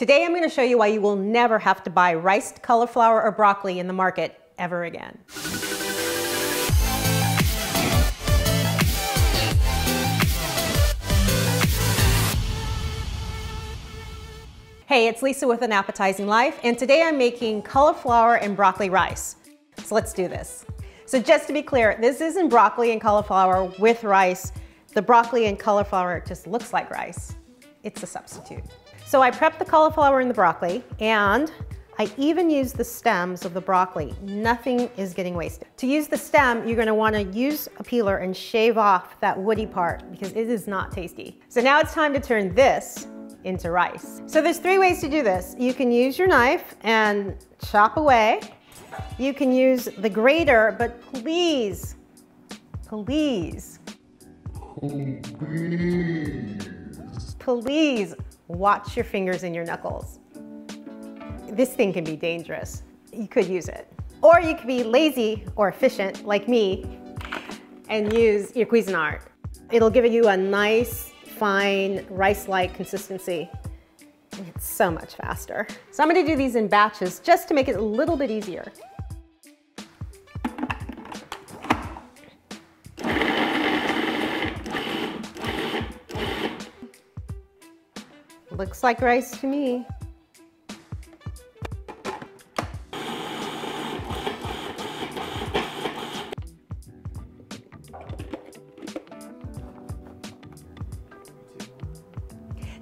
Today I'm going to show you why you will never have to buy riced cauliflower or broccoli in the market ever again. Hey, it's Lisa with An Appetizing Life, and today I'm making cauliflower and broccoli rice. So let's do this. So just to be clear, this isn't broccoli and cauliflower with rice. The broccoli and cauliflower just looks like rice. It's a substitute. So I prepped the cauliflower and the broccoli, and I even used the stems of the broccoli. Nothing is getting wasted. To use the stem, you're gonna wanna use a peeler and shave off that woody part because it is not tasty. So now it's time to turn this into rice. So there's three ways to do this. You can use your knife and chop away. You can use the grater, but please, please, please watch your fingers and your knuckles. This thing can be dangerous. You could use it. Or you could be lazy or efficient like me and use your Cuisinart. It'll give you a nice fine rice-like consistency. It's so much faster. So I'm gonna do these in batches just to make it a little bit easier. Looks like rice to me.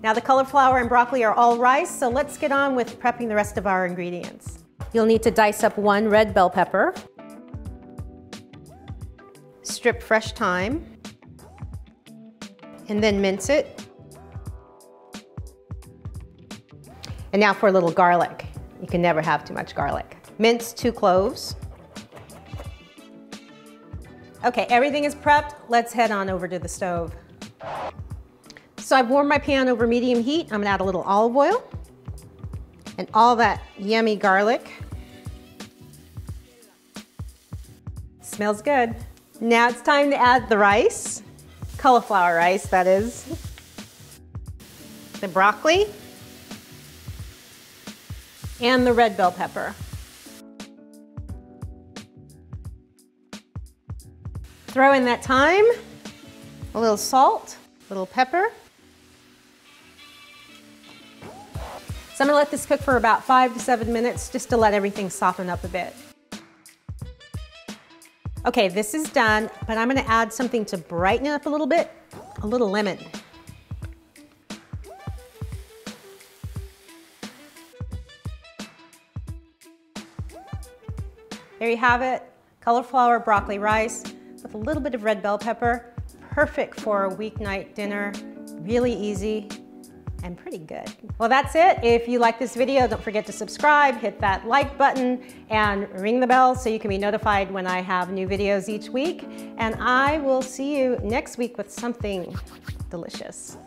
Now the cauliflower and broccoli are all rice, so let's get on with prepping the rest of our ingredients. You'll need to dice up one red bell pepper, strip fresh thyme, and then mince it. And now for a little garlic. You can never have too much garlic. Mince two cloves. Okay, everything is prepped. Let's head on over to the stove. So I've warmed my pan over medium heat. I'm gonna add a little olive oil and all that yummy garlic. Smells good. Now it's time to add the rice, cauliflower rice that is, the broccoli, and the red bell pepper. Throw in that thyme, a little salt, a little pepper, So I'm gonna let this cook for about five to seven minutes just to let everything soften up a bit. Okay, this is done, but I'm gonna add something to brighten it up a little bit, a little lemon. There you have it, cauliflower broccoli rice with a little bit of red bell pepper. Perfect for a weeknight dinner, really easy and pretty good. Well, that's it. If you like this video, don't forget to subscribe, hit that like button, and ring the bell so you can be notified when I have new videos each week. And I will see you next week with something delicious.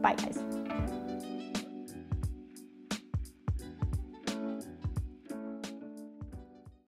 Bye, guys.